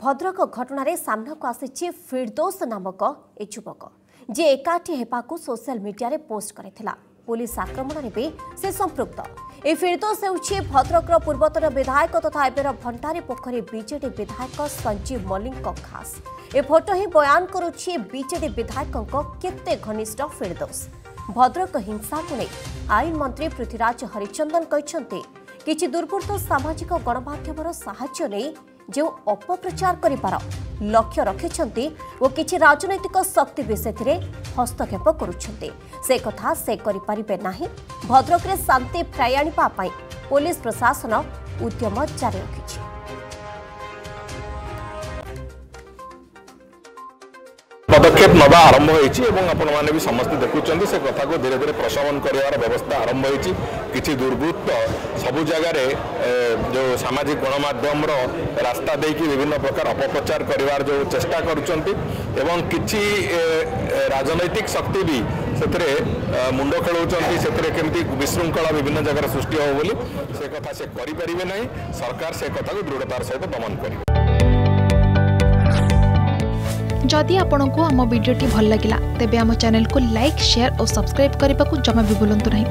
ଭଦ୍ରକ ଘଟଣାରେ ସାମ୍ନାକୁ ଆସିଛି ଫିରଦୋଷ ନାମକ ଏ ଯୁବକ ଯିଏ ଏକାଠି ହେବାକୁ ସୋସିଆଲ ମିଡିଆରେ ପୋଷ୍ଟ କରିଥିଲା। ପୁଲିସ ଆକ୍ରମଣରେ ବି ସେ ସମ୍ପୃକ୍ତ। ଏ ଫିରଦୋଷ ହେଉଛି ଭଦ୍ରକର ପୂର୍ବତନ ବିଧାୟକ ତଥା ଏବେର ଭଣ୍ଡାରୀ ପୋଖରୀ ବିଜେଡି ବିଧାୟକ ସଞ୍ଜୀବ ମଲ୍ଲିକଙ୍କ ଖାସ୍। ଏ ଫଟୋ ହିଁ ବୟାନ କରୁଛି ବିଜେଡି ବିଧାୟକଙ୍କ କେତେ ଘନିଷ୍ଠ ଫିରଦୋଷ ଭଦ୍ରକ ହିଂସାକୁ ନେଇ ଆଇନ ମନ୍ତ୍ରୀ ପୃଥ୍ୱୀରାଜ ହରିଚନ୍ଦନ କହିଛନ୍ତି କିଛି ଦୁର୍ବୃତ୍ତ ସାମାଜିକ ଗଣମାଧ୍ୟମର ସାହାଯ୍ୟ ନେଇ ଯେଉଁ ଅପପ୍ରଚାର କରିବାର ଲକ୍ଷ୍ୟ ରଖିଛନ୍ତି ଓ କିଛି ରାଜନୈତିକ ଶକ୍ତି ବି ସେଥିରେ ହସ୍ତକ୍ଷେପ କରୁଛନ୍ତି। ସେ କଥା ସେ କରିପାରିବେ ନାହିଁ। ଭଦ୍ରକରେ ଶାନ୍ତି ଫେରାଇ ଆଣିବା ପାଇଁ ପୋଲିସ ପ୍ରଶାସନ ଉଦ୍ୟମ ଜାରି ରଖିଛି। ପଦକ୍ଷେପ ନେବା ଆରମ୍ଭ ହୋଇଛି ଏବଂ ଆପଣମାନେ ବି ସମସ୍ତେ ଦେଖୁଛନ୍ତି ସେ କଥାକୁ ଧୀରେ ଧୀରେ ପ୍ରଶମନ କରିବାର ବ୍ୟବସ୍ଥା ଆରମ୍ଭ ହୋଇଛି। କିଛି ଦୁର୍ବୃତ୍ତ ସବୁ ଜାଗାରେ ଯେଉଁ ସାମାଜିକ ଗଣମାଧ୍ୟମର ରାସ୍ତା ଦେଇକି ବିଭିନ୍ନ ପ୍ରକାର ଅପପ୍ରଚାର କରିବାର ଯେଉଁ ଚେଷ୍ଟା କରୁଛନ୍ତି ଏବଂ କିଛି ରାଜନୈତିକ ଶକ୍ତି ବି ସେଥିରେ ମୁଣ୍ଡ ଖେଳାଉଛନ୍ତି ସେଥିରେ କେମିତି ବିଶୃଙ୍ଖଳା ବିଭିନ୍ନ ଜାଗାରେ ସୃଷ୍ଟି ହେବ ବୋଲି ସେ କଥା ସେ କରିପାରିବେ ନାହିଁ। ସରକାର ସେ କଥାକୁ ଦୃଢ଼ତାର ସହିତ ଦମନ କରିବେ। ଯଦି ଆପଣଙ୍କୁ ଆମ ଭିଡ଼ିଓଟି ଭଲ ଲାଗିଲା ତେବେ ଆମ ଚ୍ୟାନେଲକୁ ଲାଇକ୍ ସେୟାର ଓ ସବସ୍କ୍ରାଇବ୍ କରିବାକୁ ଜମା ବି ଭୁଲନ୍ତୁ ନାହିଁ।